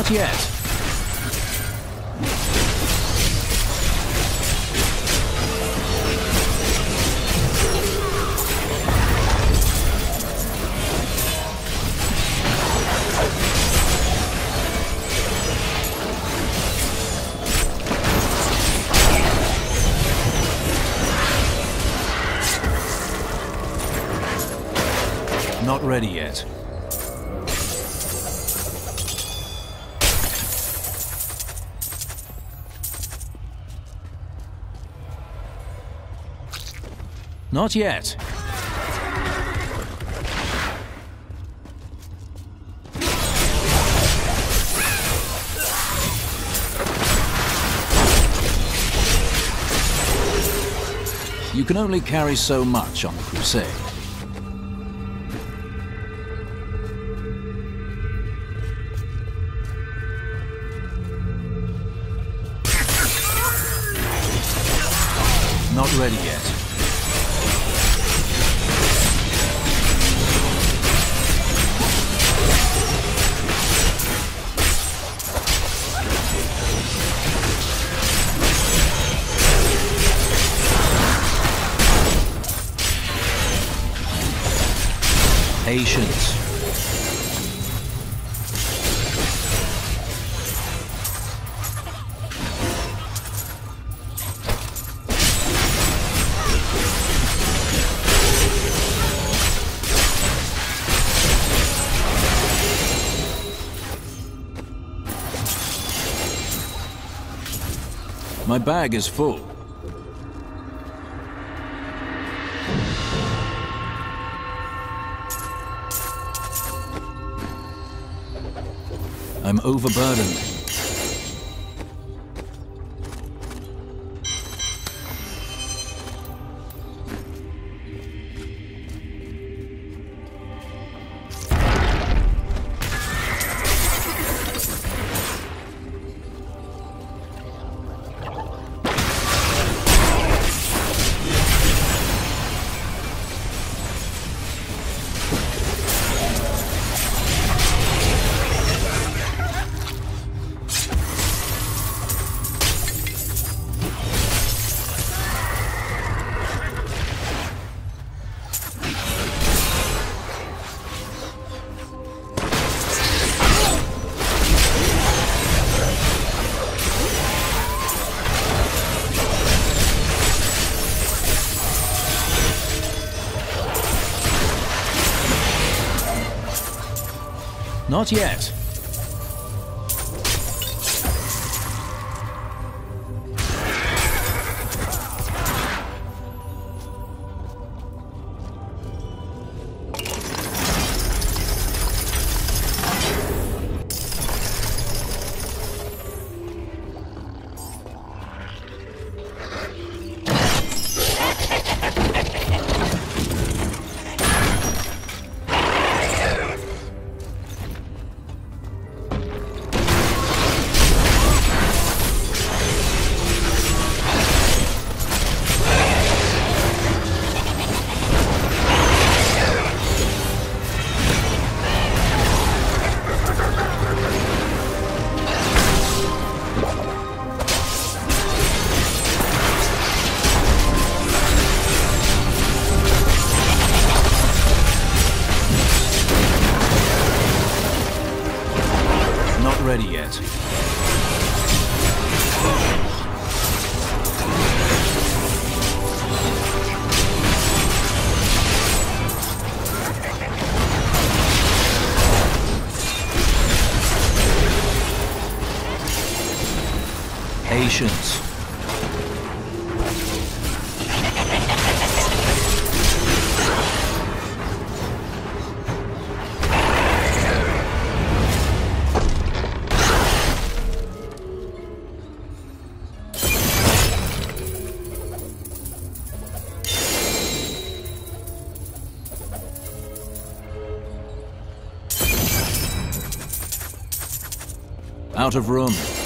Not yet. Not ready yet. Not yet. You can only carry so much on the crusade. Not ready yet. Patience. My bag is full. I'm overburdened. Not yet. Patience. Out of room.